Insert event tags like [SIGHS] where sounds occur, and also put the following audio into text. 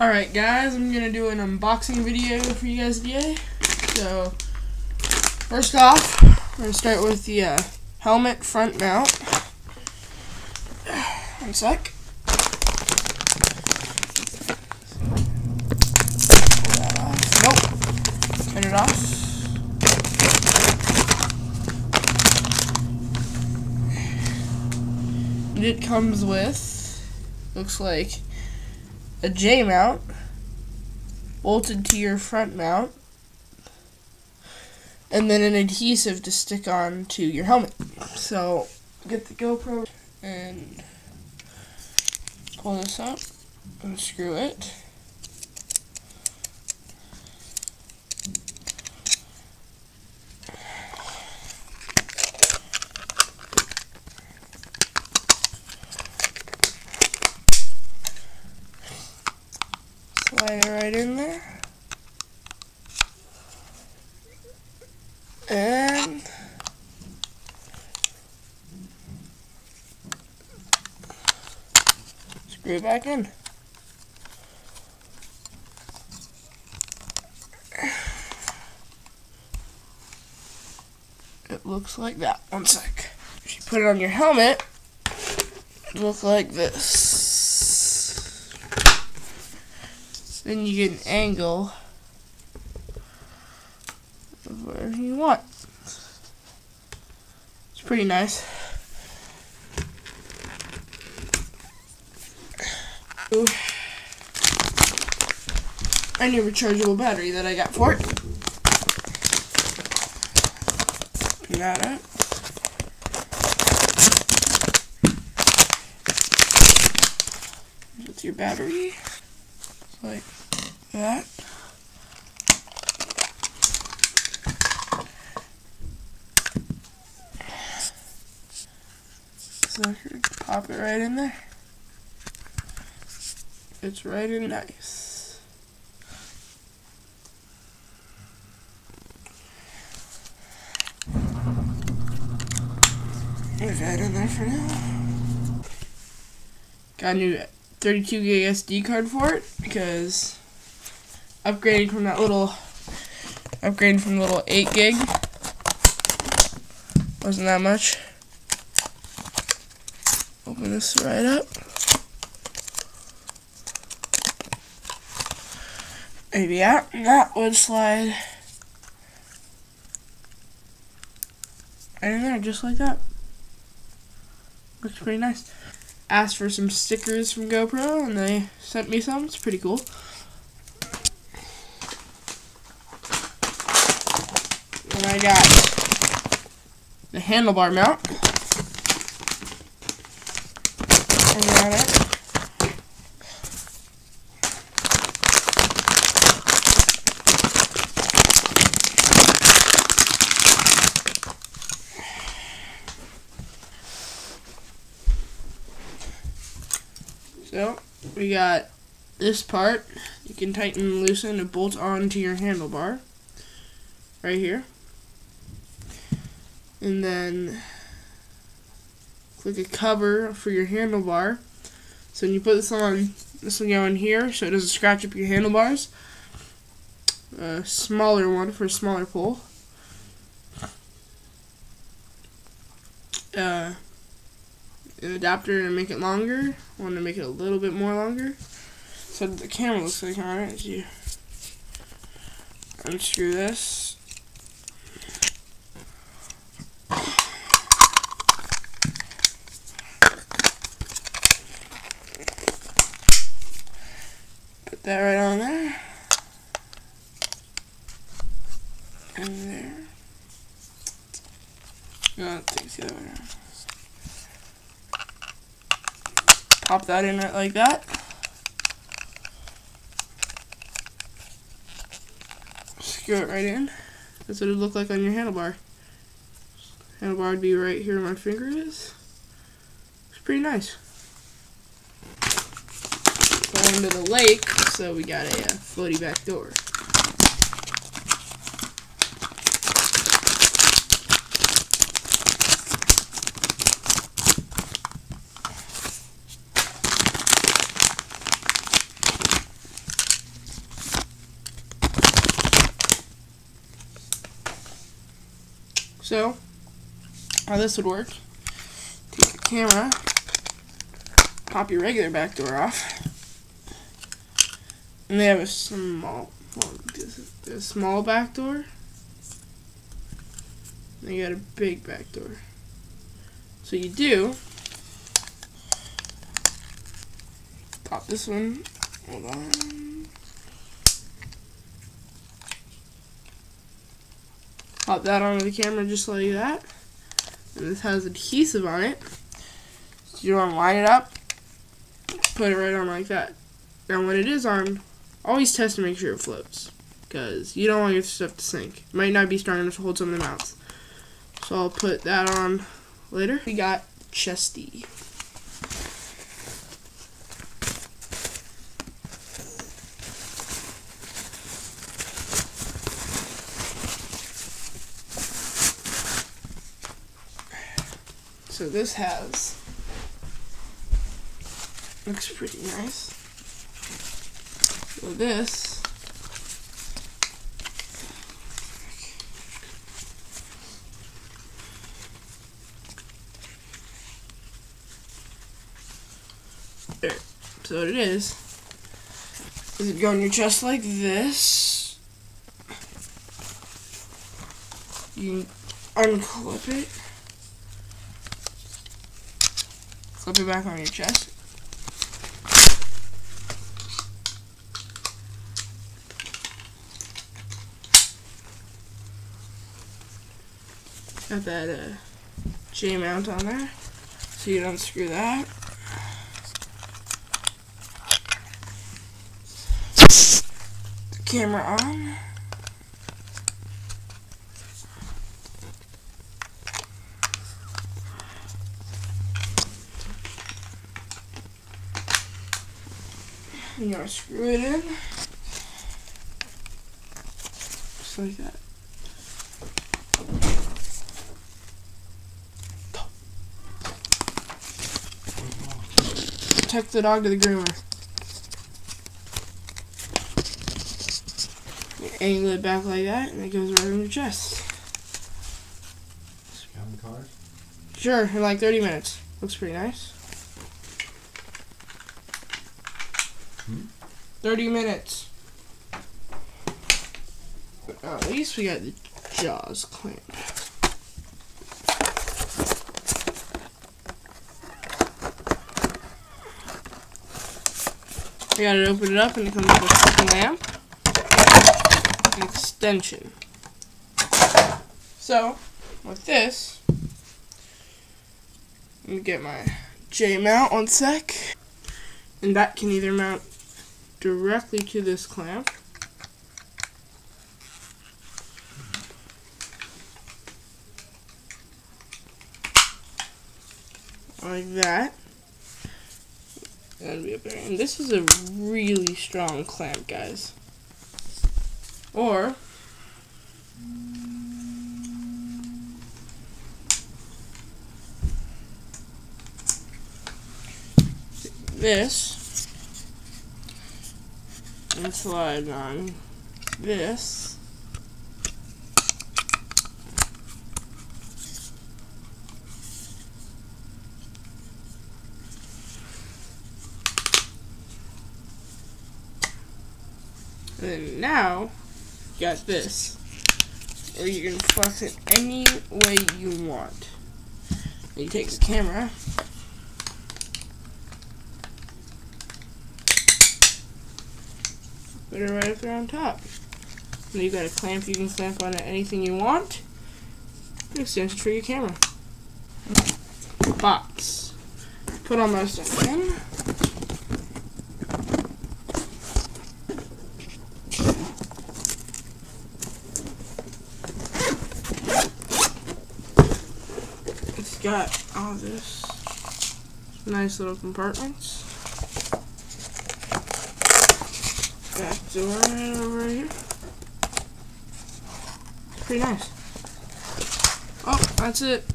Alright guys, I'm going to do an unboxing video for you guys today. So, first off, we're going to start with the uh, helmet front mount. [SIGHS] One sec. Nope. Turn it off. it comes with, looks like, a J mount bolted to your front mount and then an adhesive to stick on to your helmet. So get the GoPro and pull this up and screw it. Slide it right in there. And screw it back in. It looks like that. One sec. If you put it on your helmet, it looks like this. Then you get an angle of where you want. It's pretty nice. Ooh. And your rechargeable battery that I got for it. that up. Your battery like that. So pop it right in there. It's right in nice. Leave that in there for now. Got a new 32 gig SD card for it because upgrading from that little upgrading from the little 8 gig wasn't that much. Open this right up. Maybe yeah, that would slide in there just like that. Looks pretty nice asked for some stickers from GoPro, and they sent me some. It's pretty cool. And I got the handlebar mount. Got it. So, we got this part. You can tighten and loosen and bolt onto your handlebar. Right here. And then click a cover for your handlebar. So when you put this on, this will go in here so it doesn't scratch up your handlebars. A smaller one for a smaller pull. Uh, an adapter to make it longer. I want to make it a little bit more longer. So the camera looks like it. You unscrew this. Put that right on there. And there. No, it takes the other way around. Pop that in it like that. Screw it right in. That's what it would look like on your handlebar. Handlebar would be right here where my finger is. It's pretty nice. Going to the lake, so we got a, uh, floaty back door. So, how this would work, take the camera, pop your regular back door off, and they have a small, well, a small back door, and you got a big back door. So you do, pop this one, hold on, Pop that onto the camera just like that. And this has adhesive on it. So you want to line it up, put it right on like that. Now when it is on, always test to make sure it floats. Because you don't want your stuff to sink. It might not be strong enough to hold some of the mounts. So I'll put that on later. We got Chesty. So this has looks pretty nice. So this there. So it is is it go on your chest like this. You unclip it. Flip it back on your chest. Got that uh, J mount on there, so you don't screw that. Camera on. You gotta screw it in. Just like that. Protect the dog to the groomer. You angle it back like that, and it goes right in your chest. Sure, in like 30 minutes. Looks pretty nice. 30 minutes. But at least we got the jaws clamped. We gotta open it up and it comes with a clamp, an extension. So, with this, let me get my J mount one sec. And that can either mount directly to this clamp. Like that. That'll be. And this is a really strong clamp, guys. Or this slide on this. And then now, you got this, Or you can flex it any way you want. And you take the camera, Put it right up there on top. And you got a clamp you can clamp on anything you want. An extension for your camera. Box. Put all my stuff in. It's got all this nice little compartments. Back right over here. Pretty nice. Oh, that's it.